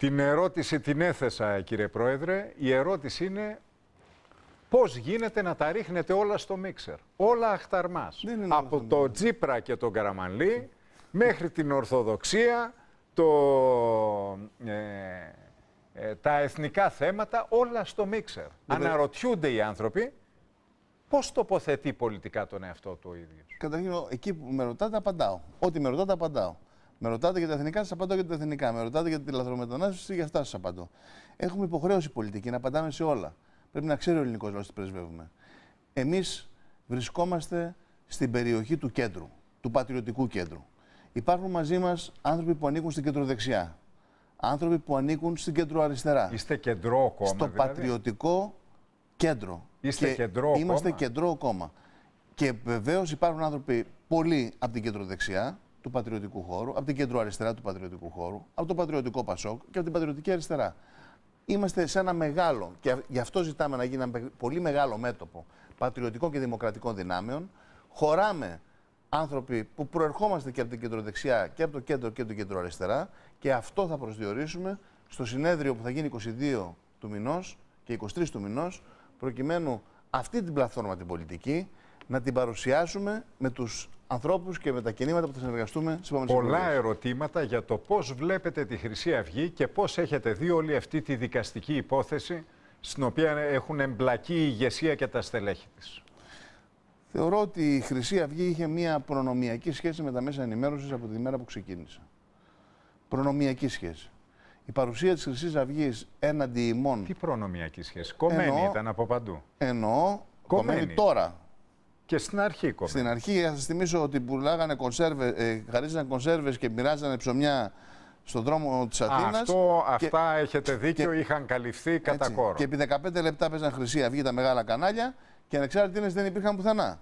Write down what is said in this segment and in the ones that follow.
Την ερώτηση την έθεσα, κύριε Πρόεδρε. Η ερώτηση είναι πώς γίνεται να τα ρίχνετε όλα στο μίξερ; Όλα αχταρμάς. Από το Τζίπρα και τον Καραμανλή μέχρι την Ορθοδοξία, το, ε, ε, τα εθνικά θέματα, όλα στο μίξερ. Αναρωτιούνται οι άνθρωποι πώς τοποθετεί πολιτικά τον εαυτό του ο ίδιος; Καταρχήν, εκεί που με ρωτάτε, απαντάω. Ό,τι με ρωτάτε, απαντάω. Με ρωτάτε για τα εθνικά, σας απαντώ για τα εθνικά. Με ρωτάτε για τη λαθρομετανάστευση, για αυτά σας απαντώ. Έχουμε υποχρέωση πολιτική να απαντάμε σε όλα. Πρέπει να ξέρει ο ελληνικός λαός τι πρεσβεύουμε. Εμείς βρισκόμαστε στην περιοχή του κέντρου, του πατριωτικού κέντρου. Υπάρχουν μαζί μας άνθρωποι που ανήκουν στην κεντροδεξιά. Άνθρωποι που ανήκουν στην κεντροαριστερά. Είστε κεντρό κόμμα. Στο δηλαδή; πατριωτικό κέντρο. Είστε και κεντρό Είμαστε κόμμα; κεντρό κόμμα. Και βεβαίως υπάρχουν άνθρωποι πολλοί από την κεντροδεξιά του πατριωτικού χώρου, από την κεντροαριστερά του πατριωτικού χώρου, από το πατριωτικό Πασόκ και από την πατριωτική αριστερά. Είμαστε σε ένα μεγάλο, και γι' αυτό ζητάμε να γίνει ένα πολύ μεγάλο μέτωπο πατριωτικών και δημοκρατικών δυνάμεων. Χωράμε άνθρωποι που προερχόμαστε και από την κεντροδεξιά και από το κέντρο και από την κεντροαριστερά και αυτό θα προσδιορίσουμε στο συνέδριο που θα γίνει 22 του μηνός και 23 του μηνός, προκειμένου αυτή την πλατφόρμα την πολιτική να την παρουσιάσουμε με τους ανθρώπους και με τα κινήματα που θα συνεργαστούμε στις επόμενες Πολλά εκλογές. ερωτήματα για το πώς βλέπετε τη Χρυσή Αυγή και πώς έχετε δει όλη αυτή τη δικαστική υπόθεση στην οποία έχουν εμπλακεί η ηγεσία και τα στελέχη της. Θεωρώ ότι η Χρυσή Αυγή είχε μια προνομιακή σχέση με τα μέσα ενημέρωσης από τη μέρα που ξεκίνησε. Προνομιακή σχέση. Η παρουσία της Χρυσής Αυγής έναντι ημών Τι προνομιακή σχέση; Κομμένη Εννοώ- ήταν από παντού. εννοώ Κομμένη. κομμένη τώρα. Και στην αρχή κομμένη. Στην αρχή θα σας θυμίσω ότι πουλάγανε κονσέρβε, ε, χαρίζανε κονσέρβες και μοιράζανε ψωμιά στον δρόμο της Α, Αθήνας. αυτό, και- αυτά έχετε δίκιο, και- είχαν καλυφθεί κατά Έτσι. κόρο. Και επί 15 λεπτά παίζαν Χρυσή Αυγή τα μεγάλα κανάλια και ανεξάρτητοι δεν υπήρχαν πουθενά.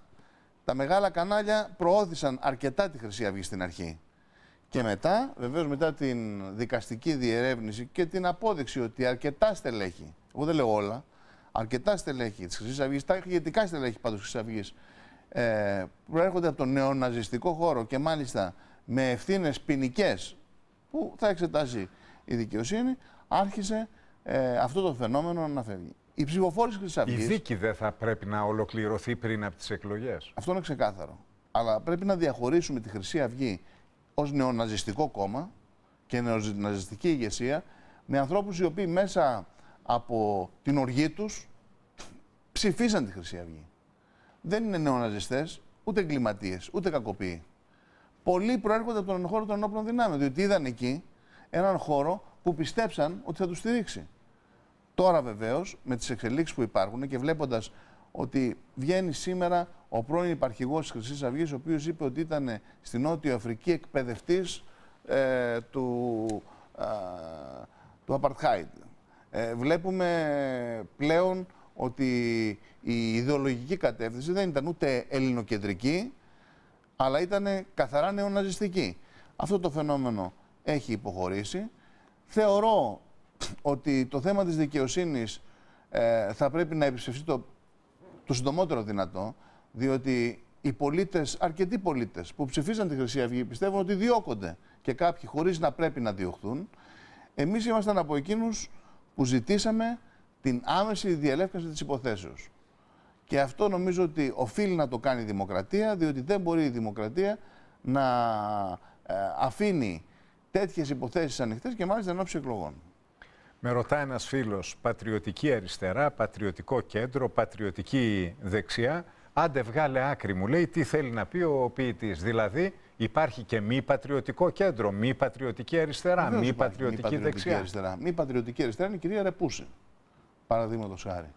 Τα μεγάλα κανάλια προώθησαν αρκετά τη Χρυσή Αυγή στην αρχή. Και μετά, βεβαίως μετά την δικαστική διερεύνηση και την απόδειξη ότι αρκετά στελέχη, εγώ δεν λέω όλα, αρκετά στελέχη της Χρυσής Αυγής, τα ηγετικά στελέχη πάντως της Χρυσής Αυγής, ε, προέρχονται από τον νεοναζιστικό χώρο και μάλιστα με ευθύνες ποινικές που θα εξετάσει η δικαιοσύνη, άρχισε ε, αυτό το φαινόμενο να φεύγει. Οι ψηφοφόροι της Χρυσή Η Αυγής, δίκη δεν θα πρέπει να ολοκληρωθεί πριν από τις εκλογές. αυτό είναι ξεκάθαρο. Αλλά πρέπει να διαχωρίσουμε τη Χρυσή Αυγή ως νεοναζιστικό κόμμα και νεοναζιστική ηγεσία με ανθρώπους οι οποίοι μέσα από την οργή τους ψηφίσαν τη Χρυσή Αυγή. Δεν είναι νεοναζιστές, ούτε εγκληματίες, ούτε κακοποιοί. Πολλοί προέρχονται από τον χώρο των ενόπλων δυνάμεων, διότι είδαν εκεί έναν χώρο που πιστέψαν ότι θα τους στηρίξει. Τώρα βεβαίως, με τις εξελίξεις που υπάρχουν και βλέποντας ότι βγαίνει σήμερα ο πρώην υπαρχηγός της Χρυσής Αυγής, ο οποίος είπε ότι ήταν στην Νότιο Αφρική εκπαιδευτής ε, του, α, του Apartheid. Ε, βλέπουμε πλέον ότι η ιδεολογική κατεύθυνση δεν ήταν ούτε ελληνοκεντρική, αλλά ήταν καθαρά νεοναζιστική. Αυτό το φαινόμενο έχει υποχωρήσει. Θεωρώ ότι το θέμα της δικαιοσύνης ε, θα πρέπει να επιψευθεί το, το συντομότερο δυνατό, διότι οι πολίτες, αρκετοί πολίτες που ψηφίσαν τη Χρυσή Αυγή πιστεύουν ότι διώκονται και κάποιοι χωρίς να πρέπει να διωχθούν. Εμείς ήμασταν από εκείνους που ζητήσαμε την άμεση διελεύκανση της υποθέσεως. Και αυτό νομίζω ότι οφείλει να το κάνει η δημοκρατία, διότι δεν μπορεί η δημοκρατία να ε, αφήνει τέτοιες υποθέσεις ανοιχτές και μάλιστα εν ώψη εκλογών. Με ρωτάει ένας φίλος, πατριωτική αριστερά, πατριωτικό κέντρο, πατριωτική δεξιά. Άντε βγάλε άκρη μου, λέει τι θέλει να πει ο ποιητής. Δηλαδή υπάρχει και μη πατριωτικό κέντρο, μη πατριωτική αριστερά, Βεβαίως μη υπάρχει πατριωτική, δεξιά. Αριστερά. Μη πατριωτική αριστερά είναι η κυρία Ρεπούση. Παραδείγματος χάρη.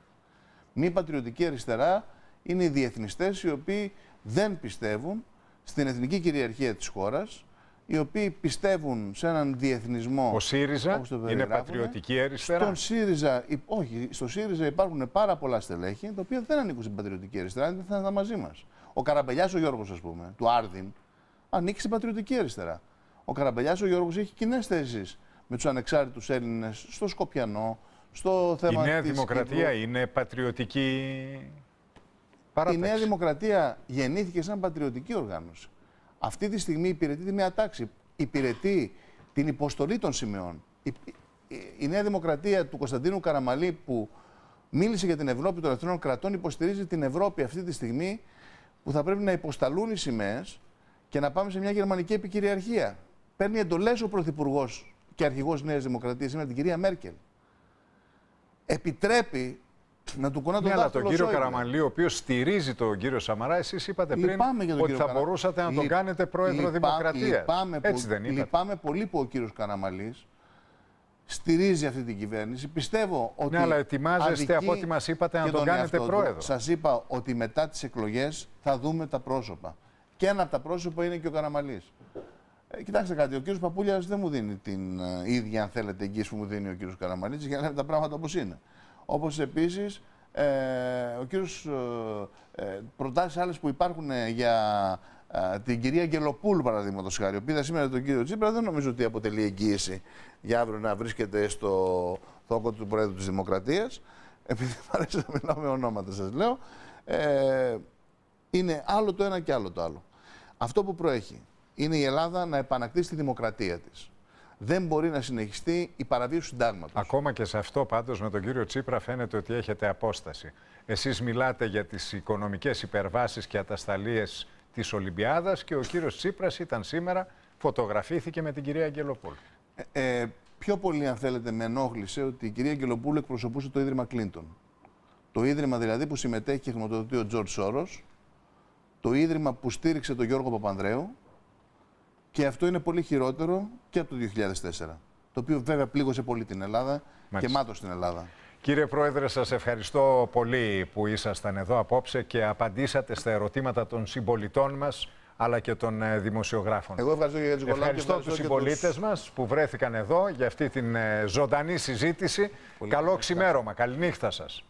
Μη πατριωτική αριστερά είναι οι διεθνιστές οι οποίοι δεν πιστεύουν στην εθνική κυριαρχία της χώρας, οι οποίοι πιστεύουν σε έναν διεθνισμό. Ο ΣΥΡΙΖΑ όπως το είναι περιγράφουνε. πατριωτική αριστερά; Στον ΣΥΡΙΖΑ, υ- όχι, στο ΣΥΡΙΖΑ υπάρχουν πάρα πολλά στελέχη τα οποία δεν ανήκουν στην πατριωτική αριστερά, δεν θα ήταν μαζί μας. Ο Καραμπελιάς ο Γιώργος, ας πούμε, του Άρδιν, ανήκει στην πατριωτική αριστερά. Ο Καραμπελιάς ο Γιώργος έχει κοινές θέσεις με τους ανεξάρτητους Έλληνες στο Σκοπιανό, στο Η θέμα Νέα της Δημοκρατία Κύπρου. είναι πατριωτική Η παράταξη. Νέα Δημοκρατία γεννήθηκε σαν πατριωτική οργάνωση. Αυτή τη στιγμή υπηρετεί τη μια τάξη. Υπηρετεί την υποστολή των σημαίων. Υ- η Νέα Δημοκρατία του Κωνσταντίνου Καραμαλή που μίλησε για την Ευρώπη των εθνών κρατών υποστηρίζει την Ευρώπη αυτή τη στιγμή που θα πρέπει να υποσταλούν οι σημαίες και να πάμε σε μια γερμανική επικυριαρχία. Παίρνει εντολές ο Πρωθυπουργός και αρχηγός Νέας Δημοκρατίας σήμερα την κυρία Μέρκελ. Επιτρέπει να του κουνά τον ναι, αλλά τον κύριο Καραμαλή, ο οποίος στηρίζει τον κύριο Σαμαρά, εσείς είπατε πριν ότι θα μπορούσατε να τον κάνετε πρόεδρο Δημοκρατίας. Λυπάμαι, Έτσι δεν είπατε. Λυπάμαι πολύ που ο κύριος Καραμαλής στηρίζει αυτή την κυβέρνηση. Πιστεύω ότι. Ναι, αλλά ετοιμάζεστε από ό,τι μας είπατε να τον κάνετε πρόεδρο. Σας είπα ότι μετά τις εκλογές θα δούμε τα πρόσωπα. Και ένα από τα πρόσωπα είναι και ο Καραμαλής. Ε, κοιτάξτε κάτι, ο κύριος Παπούλιας δεν μου δίνει την ε, ίδια, αν θέλετε, εγγύηση που μου δίνει ο κύριος Καραμαλή για να λέμε τα πράγματα όπως είναι. Όπως επίσης ε, ο κύριος ε, ε, προτάσεις άλλες που υπάρχουν ε, για ε, την κυρία Αγγελοπούλου, παραδείγματος χάρη, ο οποίο σήμερα τον κύριο Τσίπρα δεν νομίζω ότι αποτελεί εγγύηση για αύριο να βρίσκεται στο θόκο του Πρόεδρου της Δημοκρατίας. Επειδή μου αρέσει να μιλάω με ονόματα, σας λέω. Ε, είναι άλλο το ένα και άλλο το άλλο. Αυτό που προέχει είναι η Ελλάδα να επανακτήσει τη δημοκρατία της. Δεν μπορεί να συνεχιστεί η παραβίαση του συντάγματος. Ακόμα και σε αυτό πάντως με τον κύριο Τσίπρα φαίνεται ότι έχετε απόσταση. Εσείς μιλάτε για τις οικονομικές υπερβάσεις και ατασταλίες της Ολυμπιάδας και ο κύριος Τσίπρας ήταν σήμερα, φωτογραφήθηκε με την κυρία Αγγελοπούλου. Ε, ε, πιο πολύ, αν θέλετε, με ενόχλησε ότι η κυρία Αγγελοπούλου εκπροσωπούσε το Ίδρυμα Κλίντον. Το Ίδρυμα δηλαδή που συμμετέχει και χρηματοδοτεί ο Τζορτ Σόρος, το Ίδρυμα που στήριξε τον Γιώργο Παπανδρέου και αυτό είναι πολύ χειρότερο και από το 2004. Το οποίο βέβαια πλήγωσε πολύ την Ελλάδα Μάλιστα. και μάτως στην Ελλάδα. Κύριε Πρόεδρε, σας ευχαριστώ πολύ που ήσασταν εδώ απόψε και απαντήσατε στα ερωτήματα των συμπολιτών μας αλλά και των ε, δημοσιογράφων. Εγώ ευχαριστώ για τις Ευχαριστώ τους συμπολίτες τους... μας που βρέθηκαν εδώ για αυτή την ε, ζωντανή συζήτηση. Καλό ξημέρωμα. Καληνύχτα σας.